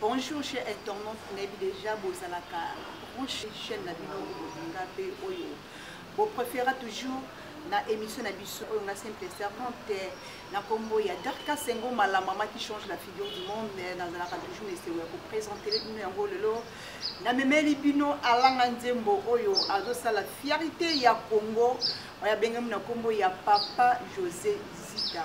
Bonjour chers internautes, nayebi déjà bozalaka branche chaîne na bino bolinga mpe oyo bo préféra toujours na émission na biso oyo nga simple servante eh, na nkombo ya Darka Sengo Mala mama qui change la figure du monde eh, nazalaka toujours esengo ya kopresentele bino yango lelo namemeli bino alanga nzembo oyo azosala fierité ya Congo oyo abengami na nkombo ya Papa José Zita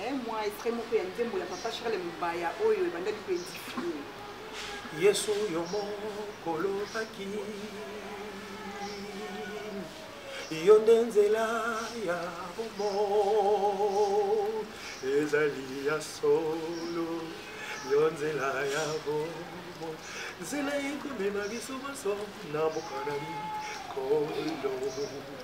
Eh, mwa extrait moko ya nzembo ya papa charles mobaya oyo ebandaki koedifie yesu yo mokolobaki yo nde nzela ya bomo ezali ya solo yo nzela ya bomo nzela ekomema biso baso na bokanani kolo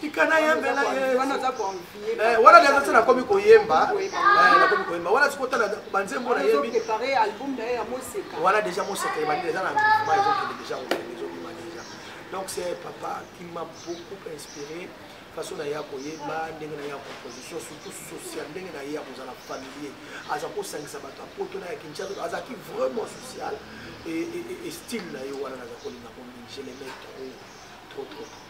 tika nayembela ye wana nde azati nakomi koyemba nakomi koyemba wana sikoyo tala banzembo nayembi wana deja moseka ebandi eza na ma ezokende deja kokende ezobima deja donc c'est papa qui m'a beaucoup inspiré façon na ye ya koyemba ndenge na ye ya composition surtout social ndenge na ye ya kozala familier aza kosangisa bato ya poto na ya kinshasa azalaki vraiment social e style na ye wana naza kolinga komingi je leme trop trop trop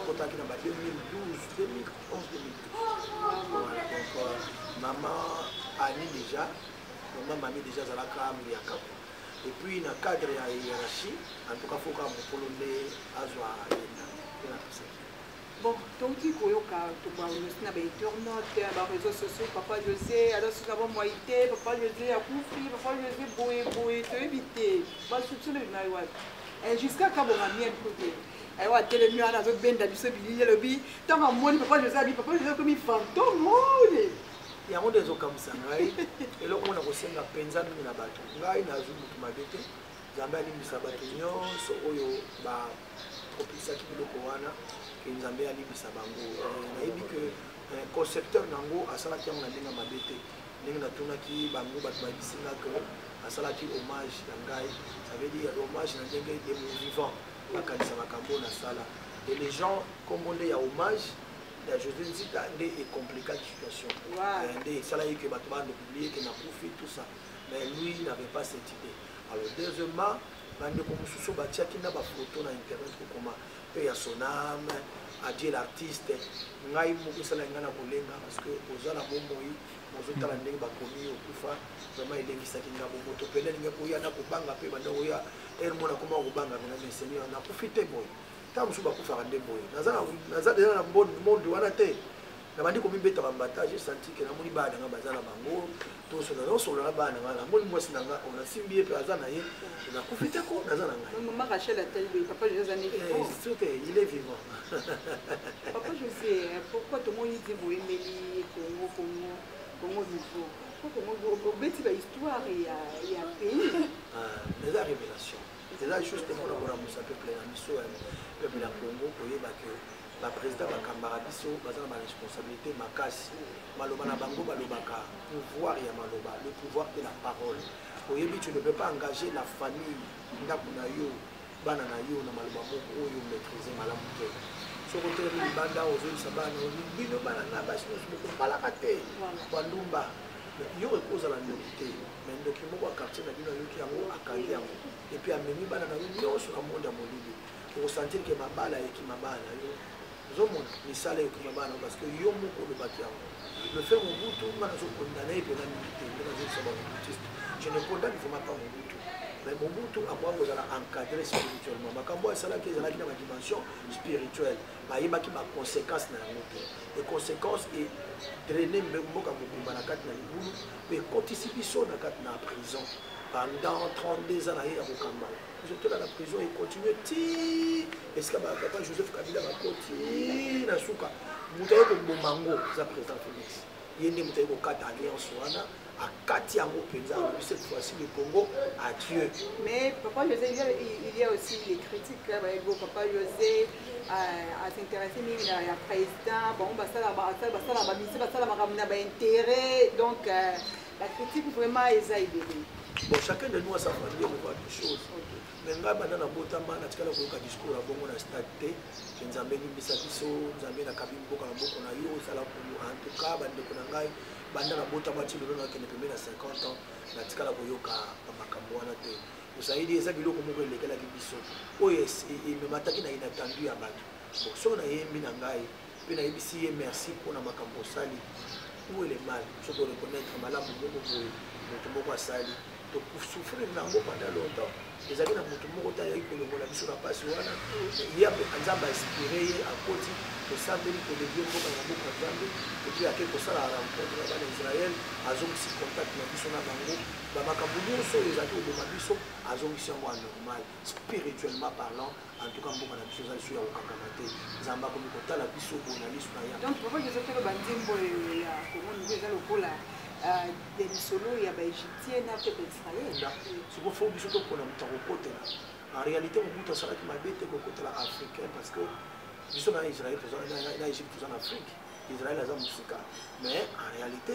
akotaki na ba 2012 2011 mama ani déjà mama mami déjà azalaka muyaka et puis na cadre ya hiérarchie en tout cas foka mokolo nde azwa yenda mpe na kasaki bon toki koyoka tobaonosi na bainternaute bareseau sociaux papa josé alosi na bomwai te papa josé akufi papa josé boye boye toyebi te basutuleli na yo wapi eh, jusqu'à kabonga miel kote ayo atelemi wana azobenda biso bilili elobi ntango amoni papa jose abi papa jose akomi fantome ole yango nde ezokamwisa ngai eloko mona kosenga mpenza mingi na bato ngai nazwi motu mabe te nzambe alimbisa bato nyonso oyo bakopisaki biloko wana ke nzambe alimbisa bango eh, nayebi ke eh, concepteur na yango asalaki yango na ndenge mabe te ndenge natunaki bango bato bayebisi nga ke asalaki hommage na ngai ça veut dire hommage na ndenge de mon vivant nakanisa makambo oyo nasala et les gens nkombo nde ya hommage ya josé nzita nde ecomplika situation eh, nde esalaki ke bato bando publie ke nakufi tout ça mais lui n'avait pas cette idée alors deuxièmement bandeko mosusu batiaki na bafoto na internet kokoma mpe ya sonam adie l'artiste ngai moko esalaki ngai na kolenga parce que oza na bomoi ozotala ndenge bakomi okufa vraimen elengisaki nga bomoto pene elingi koya na kobanga mpe banda koya ere mona koma kobanga pena mesemi nakufi te boye ntango mosusu bakufaka nde boye naza deja na monde wana te nabandi komibeta bambata je senti ke namoni bana nanga baza na bango tosona naosolola na bana nanga namoni mwasi na nga oyo nasimbi ye mpe aza na ye nakufi te ko naza na ngai eh, il est vivant Papa José, pourquoi tout le monde dit vous aimez Congo, Congo, Congo nouveau obeti bahistoire ya, ya pays euh, eza révélation eza juste mpona kolamusa peuple na biso ya peuple ya congo koyeba ke baprésident bakambaka biso baza na baresponsabilité makasi maloba na bango balobaka pouvoir ya maloba le pouvoir de la parole oyebi tu ne peux pas engager la famille ndako na yo bana na yo na maloba moko oyo maîtrise malamu te soki otelemi libanda ozoyebisa bana bino bana na basi nyonso bokobalaka te bandumba yo ekozala ndoki te mai ndoki moko ya quartier na bino ayoki yango akangi yango epuis amemi bana na yo nyonso na monde ya molili okosantire ke mabala ayeki mabala na yo ozomona misala ekoma bana parce que yo moko olobaki yango le fait mobutu nga nazokondana ye mpena mingi te nde nazokisa bamobutiste je ne condamne vraiment pas mobutu mais mobutu akoya kozala encadré spirituellement makambo oyo asalaki ezalaki na badimension spirituelle bayebaki baconséquence na yango te e conséquence e draine mboka mobimba na kati na libulu mpe ekotisi biso na kati na prison pendant 32 ans na ye ya kokambala tola na prison econtinue ti esika bapapa joseph kabila bakoti na suka moto aye koboma yango eza président félix ye nde moto aye kokata alliance wana akati yango mpenza alobi cette fois-ci le congo à dieu mais papa josé il y a aussi les critiques bayebi papa josé euh, asinteresse mingi na ya président bango basala basala bamisi basala makambo na baintérêt donc euh, Ba critiques vraiment eza ebele. Bon, chacun de nous a sa manière de voir les choses. Mais ngai banda na botama na tikala koyoka discours ya bongo na stade te ke nzambe limbisa biso nzambe nakabi mboka na moko na yo osala kulu en tout cas bandeko na ngai banda na botama ti lelo nakende pembe na 50 ans na tikala koyoka bamakambo wana te osaidi eza biloko moko elekelaki biso oyo ememataki na inatendu ya bato soki nayembi na ngai mpe nayebisi ye merci mpo na makambo osali où est le mal soki oreconnaitre malamu moko boye moto moko asali tokosouffrir na yango pendant longtemps ezali na moto moko te ayaki kolongola biso na mpasi wana ye nzambe ainspire ye akoti tosambeli toleki yo mboka na mboka nzambe epuis ake kosala rencontre na bana israel azongisi contact na biso na bango bamakambo nyonso oyo ezali koboma biso azongisi yango anormal spirituellement parlant en tout cas mboka na biso eza lisusu ya kokangama te nzambe akomi kotala biso boye na liso na ya donc papa joseph toloba nzembo ya kongo nivo eza lokola euh, ya lisolo ya baegyptien na peuple israel siko fo biso topona moto akokotela en réalité mobutu asalaki mabe te kokotela africain parce que biso na israel na egypte toza na afrique israel aza mosika mais en réalité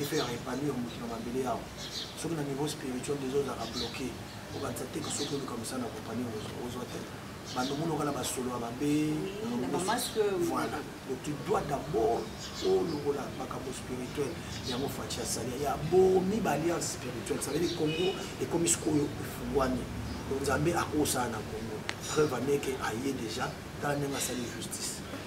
efe ya repanir moto na mabele yawa soki na niveau spirituel deja ozalaka bloqué okanisa te ke soki oluka mosala na repanir ozwa te bandomunoka na basolo ya mabe voilà donc tu dois d'abord olokola makambo spirituel yango faci asali ya bomi baalliance spirituel ça veut dire congo ekomi sikoyo efungwami donc nzambe akosala na congo preuve aneke aye déjà tala ndenge asali justice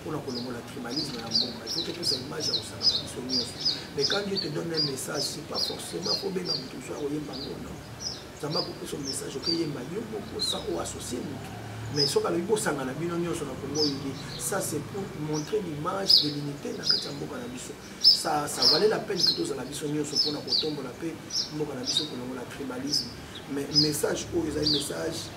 mpona kolongola tribalisme ya mboka ifo topesa image ya kosala na biso nyonso mais quand dieu te donne un message c'est pas forcément kobenga moto mosusu akoyemba ngo non nzambe akopesa message okeyemba yo moko sa o associe moto mais soki alobi bosangana bino nyonso na kongo yeye ça c'est pour montrer l'image de l'unité na kati ya mboka na biso ça ça valait la peine que tozala biso nyonso mpona kotombola mpe mboka na biso kolongola tribalisme mais message oyo ezali message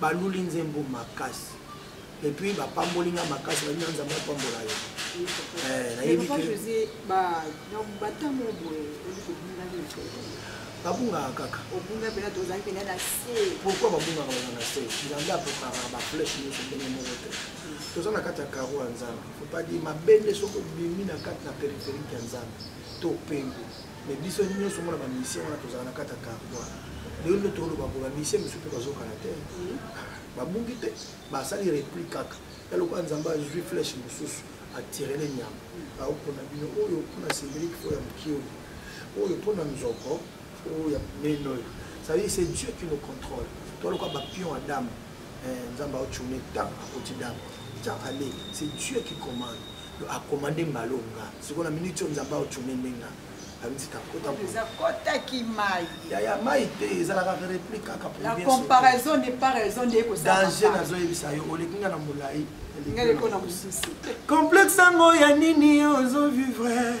baluli nzembo makasi epuis bapamboli nga makasi babi na nzambe apambola yo babungaka kaka pourkui babungaka baza na se nzambe apokaka bafleshe nyonso ndenge moko te toza na kati ya karo ya nzambe fopadi mabe nde soki obimi na kati na periferike ya nzambe to pengo mais biso nyonso mona ba musicien wana tozala na kati ya carbois lelo nde toloba boye ba musicien mosusu mpe bazokana te babungi te basali replik kaka ya lokola nzambe azwi flèche mosusu atirele nyama baokona bino oyo mpona sembelik fo ya mokioli oyo mpona nzoko oyo ya meno oyo cetadire c'est dieu qui nous contrôle to lokola bapion ya dame eh, nzambe aocune ntango akoti dame ta ale c'est dieu qui commande akomande malonga sikoyo na minute oyo nzambe aotune nde nga kotaki mai yaya mai te ezalaka réplique kaka la comparaison n'est pas raison nde ekodanger nazoyebisa yo oleki nga na molai ngeleko na mosusu complexe yango ya nini ozo vivre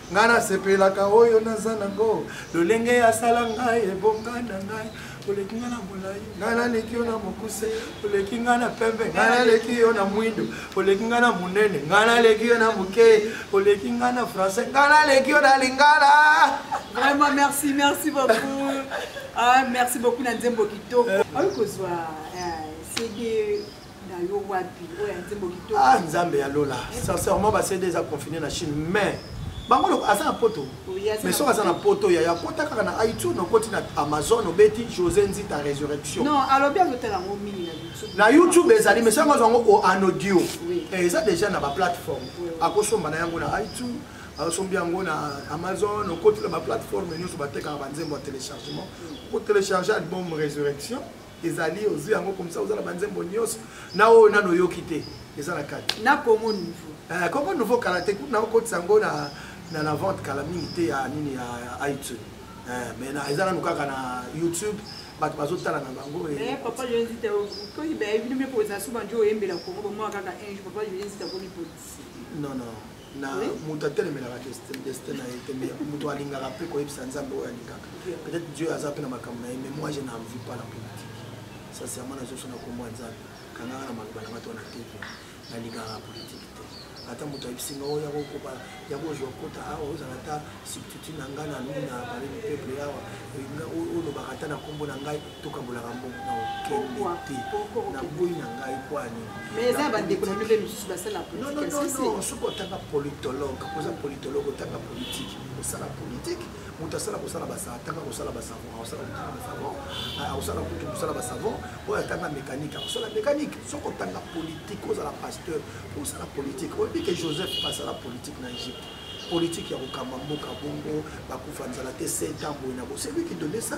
ngai nasepelaka oyo naza nango lolenge asala ngai ebonga na ngai oleki ngai na molai ngai naleki yo na mokuse oleki ngai na pembe ngai naleki yo na mwindo oleki ngai na monene ngai naleki yo na moke oleki ngai na français ngai naleki yo na lingala vraiment merci merci beaucoup ah, merci beaucoup na nzembo kitoko oyo kozwa eh, cd ah nzambe ya lola sincèrement ba cd eza confine na chine mais bango loko aza na poto mais soki aza na poto yaya kota kaka na itune okoti na amazon obeti josé nzita résurrection na youtube ezali mais soki yango azwango en audio eh, eza déjà na baplateforme akosomba na yango na itune asombi yango na amazon okoti na baplateforme nyonso batekaka banzembo ya téléchargement okotélécharge album résurrection ezali ozwi yango komisa oza na banzembo nyonso na oyo nano oyoki te eza na kati na congo nouveau eh, congo nouveau kala te kuna okotisa yango na, na, na vente kala mingi te ya nini ya itune eh, me na, eza nanu kaka na youtube bato bazotala na bango eh, eh, papa lenzita okoki bayebi no mpe kozala so banjo oyembela kongo bomwa kaka un jour papa lenzita akomi polisi non non na moto atelemelaka destin na ye te mais moto alingaka mpe koyebisa nzambe oyo alingaka peut-être dieu aza mpe na makambo na ye mais moi je n'en vis pas la politique sincèrement nazosona kombo ya nzambe kangaka na maloba na bato wana te nalingaka politiki te ata moto ayebisi nga oya kokoba ya kozwa kota awa ozala ata substitut na ngai na nini na palais du peuple awa olobaka ata na nkombo na ngai tokabolaka mbongo na okende te naboyi na ngai kwani mais eza bandeko na bino mpe misusu basala politikesoki otanga politologue oza politologue otanga politike osala politike moto asala kosala basala atanga kosala basavon akosala kotanga basavon akosala kutu kosala basavon oyo atanga mécanique akosala mécanique soki otanga politike ozala pasteur osala politike oyebi ke joseph asala politike na egypte politike ya kokamba mboka bongo bakufa nzala te 7 ans boye na bo celui qui donne ça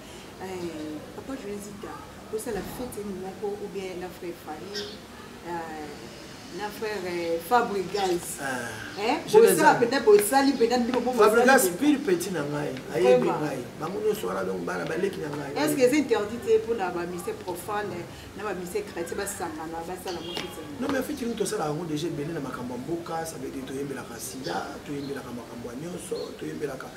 papa joesita tosala fete moko ou bien na frère fali na frère euh, fabrigas bosala ah. mpenza bosali mpenza fabrigas pile petit na ngai ayebi ngai bango nyonso wana donc bana baleki na ngai est ce que eza interdit te mpona bamise profane na bamise chrétien basangana basala mokiti non mais fitini tosala yango déjà ebele na makambo ya mboka ça veut dire toyembelaka sida toyembelaka makambo ya nyonso toyembelaka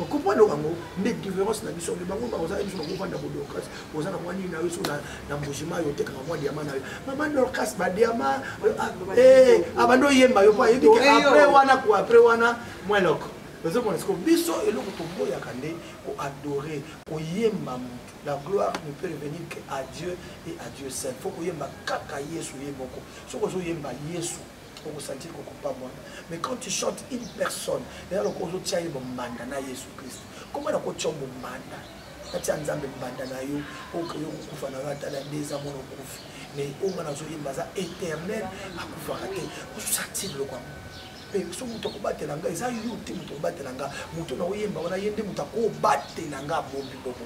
okopa eloko yango nde différence na biso bango bakozala biso bakofanda bo dorcas oza na mwa nini nayo so na mbujima yo otekaka mwa diama na yo mama dorcas badiama abandi oyemba yo mpo ayebi ke apres wana ko apres wana mwa eloko ozomona siko biso eloko toboyaka nde koadore koyemba motu la gloire ne peut revenir que à dieu et à dieu seul fo koyemba kaka yesu ye moko soki ozoyemba yesu oko sentir ko kopamwana mais quand tu chantes une personne eza loko ozo tia ye bombanda na Yesu Christ comment na ko tia bombanda na tia Nzambe mbanda na yo oke yo kokufa na yo ata na deux ans mono kufi mais onga na zo yemba za éternel akufaka te ozo sentir loko pe so moto akobatela nga eza yo te moto akobatela nga moto na oyemba wana ye nde moto akobatela nga bombi bobo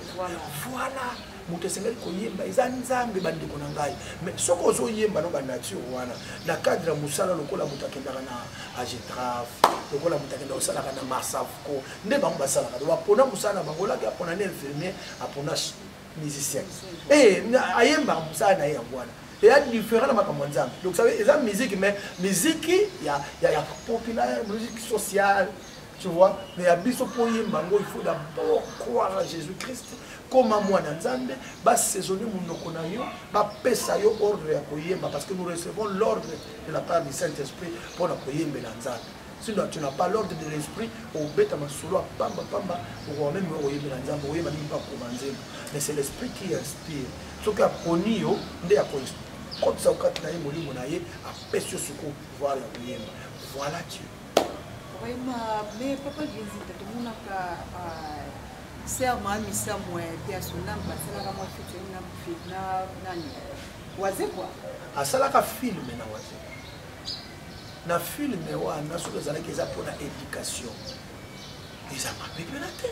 voilà moto esengeli koyemba eza nzambe bandeko na ngai mais soki ozoyemba no banature wana na cadre ya mosala lokola moto akendaka na agetraf lokola moto akendaka osalaka na marsavco nde bango basalaka bapona mosala na bango olaki apona na infirmier apona musicien eh, ayembaka mosala na ye yango wana eya différent na makambo ya nzambe donc eza musique mais musique ya populaire musique sociale Tu vois, mais ya biso mpo oyemba yango il faut d'abord croire à Jésus-Christ koma mwana nzambe basaisonne monoko na yo bapesa yo ordre ya koyemba parce que nous recevons l'ordre de la part du saint-esprit mpo na koyembela nzambe sinon tu n'as pas l'ordre de l'esprit obeta masolo ya pamba pamba okoka meme okoyembela nzambe oyeba nini bakoma nzembo mais c'est l'esprit qui inspire soki aponi yo nde akokotisa kokati na ye molimo na ye apesi yo siko voir ya koyemba voilà dieu Vraiment, mais papa Jésus, tu as mon serment, ami serment, tu as son âme, parce que la mort fait une âme, fait une âme, waze quoi. Asalaka film na waze. Na film wana soki ezalaki eza mpona éducation eza mabe mpena te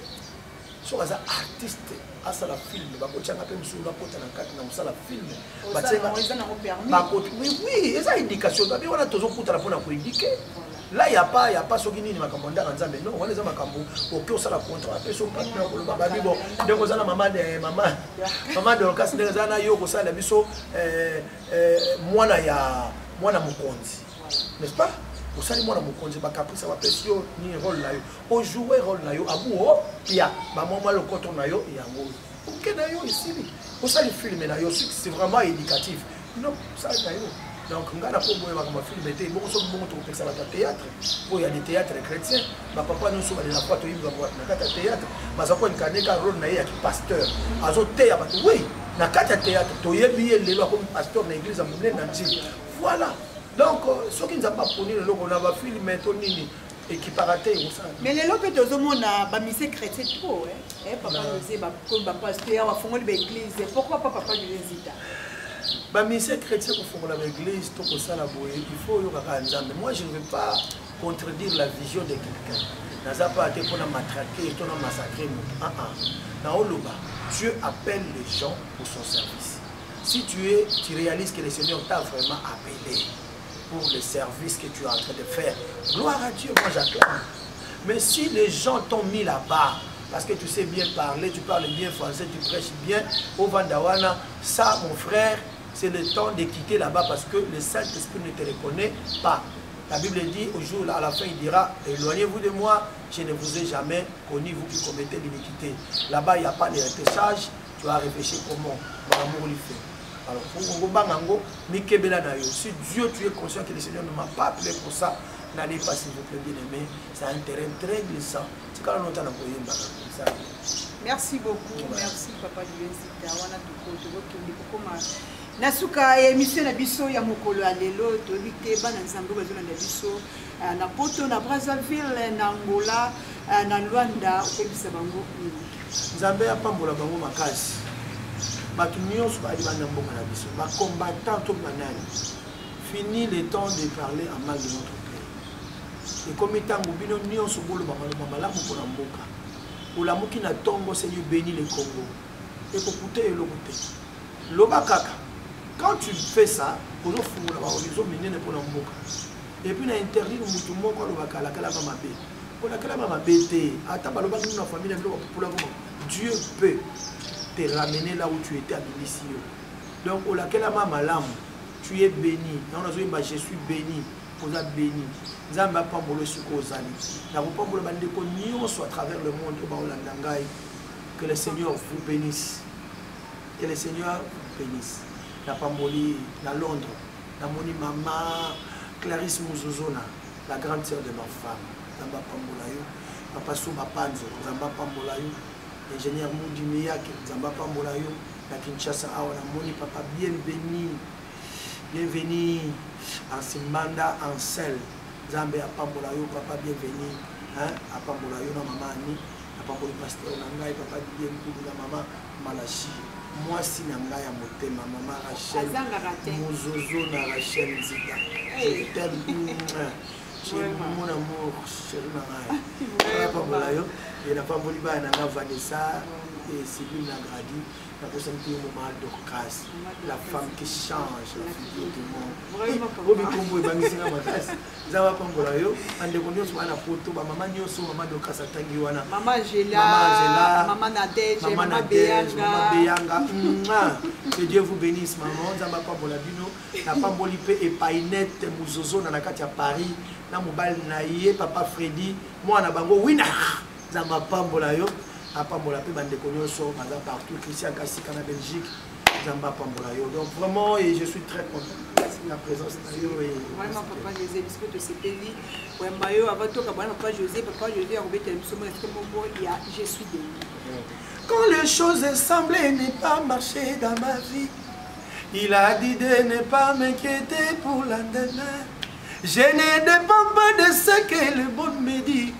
soki aza artiste asala filme bakotyanga mpe mosusu bakota na kati na kosala filme oui eza éducation babi wana tozokutana mpo na koéduke la ya pa ya pa soki nini makambo ndaka nzambe non wana eza makambo oke osala contrat mpe so mpasi na koloba babi bon ndenge oza na mama mama mama dorcas ndenge eza na yo kosalela biso eh, eh, mwana ya mwana mokonzi n'est-ce pas osali mwana mokonzi bakaprisa bapesi yo nini role na yo o jouer role na yo abu o pia ba mwa mwa lokoto na yo yango oke na yo esili osali filme na yo suki c'est vraiment éducatif non osali na yo donc ngai napo boyebaka bafilme te bongo soki bongo tokopekisa bato ya théâtre oyo ya de théâtre chrétien bapapa nyonso balela po toyibaka bato na kati ya théâtre baza koinkane ka role na ye ya kipasteur azoteya bato wi na kati ya théâtre toyebi ye lelo akomi pasteur na église ya monene na ntina voilà donc euh, soki nzambe aponi leloko na bafilme to nini ekipaka te ekosala mais lelo mpe tozomona bamise chrétien trop eh, papa josé bakomi bapaster bafongoli baeglise pourquoi pas papa josé zita bamise chrétien kofongola baeglise to kosala boye il faut oyokaka nzambe moi je ne veux pas contredire la vision de quelqu'un naza mpa te mpona matrake to na massacre moto aa ah, ah. naoloba dieu appelle les gens pour son service si tu es tu réalises que le seigneur t'a vraiment appelé pour le service que tu es en train de faire. Gloire à Dieu, moi j'acclame. Mais si les gens t'ont mis là-bas, parce que tu sais bien parler, tu parles bien français, tu prêches bien au Vandawana, ça mon frère, c'est le temps de quitter là-bas parce que le Saint-Esprit ne te reconnaît pas. La Bible dit au jour, à la fin, il dira, éloignez-vous de moi, je ne vous ai jamais connu, vous qui commettez l'iniquité. Là-bas, il n'y a pas de sage, tu vas réfléchir comment, mon amour lui fait. Alors, pour Bangango, Mikebela Nayo, si Dieu tu es conscient que le Seigneur ne m'a pas appelé pour ça, n'allez pas s'il vous plaît, bien aimé, c'est un terrain très glissant. C'est quand on entend ça. Merci beaucoup, ouais. merci Papa Dieu, wana tokoto, tokende kokoma na suka ya émission na biso ya mokolo ya lelo toyebi te bana nzambe bazolanda biso euh, na poto na brazzaville na angola euh, na luanda okoyebisa bango nini nzambe apambola bango makasi bato nyonso baali banda mboka na biso bacombattant to banani fini le temps de parler en mal de notre pays ekomi ntango bino nyonso boloba maloba malamu mpo na mboka olamuki na ntongo se yo beni le congo ekokuta eloko te loba kaka quand tu fais ça ozofungola bahorizon minene mpo na mboka epuis na interdire motu moko aloba kalakala ba mabe kolakala ba mabe te ata balobaki nuna famille na biloko popolakoma dieu peut te ramener là où tu étais abimisi yo donc olakelama malamu tu es béni yango nazoyemba je suis béni oza béni nzambe apambola esika ozali nakopambola bandeko nyonso à travers le monde oyo baolanda ngai que le seigneur vous bénisse que le seigneur vous bénisse napamboli na londres namoni mama clarisse muzuzuna la grande sœur de ma femme nzambe apambola yo papa suba panzo nzambe apambola yo ingénieur mudi miyake nzambe apambola yo na kinshasa awa namoni papa bienveni bienveni ansimbanda ansel nzambe apambola yo papa bienveni apambola yo na mama ani napakoli pasteur na ngai papa didie mpudu na mama malashi mwasi na ngai ya motema mama rachel mozozo na rachel nzita mon amour chéri na ngai napambola yo e napamboli bana na ngai vanessa e sibile na gradi nakosani mpe yongo ma dorcas la femme qui change la figure du monde o bikombo ebangisinga makasi eza bapambola yo bandeko nyonso bana poto bamama nyonso mama dorcas atangi wana mama angelamama beyanga que dieu vous bénisse mama nzambe apambola bino napamboli mpe epainete mozozona na kati ya paris na mobali na ye papa fredi mwana bango wina nzambe apambola yo apambola mpe bandeko nyonso baza partout christian kasika na belgique nzambe apambola yo donc vraiment et je suis très content na présence na yo vraiment papa josé biso mpe tosepeli koyamba yo avatoka bana papa josé papa josé akobetela biso mona esike moko ya je suis de Quand les choses semblaient ne pas marcher dans ma vie, il a dit de ne pas m'inquiéter pour la demain. Je ne dépends pas de ce que le bon me dit.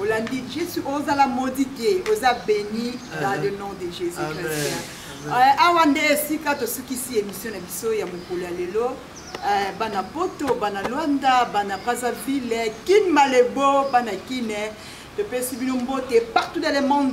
olandi jésus ozala modi te oza béni dans le nom de jésus christ euh, awa nde esika tosukisi émission na biso ya mokolo ya lelo euh, bana poto bana lwanda bana brazzaville kin malebo bana kine topesi bino mbote partout dans le monde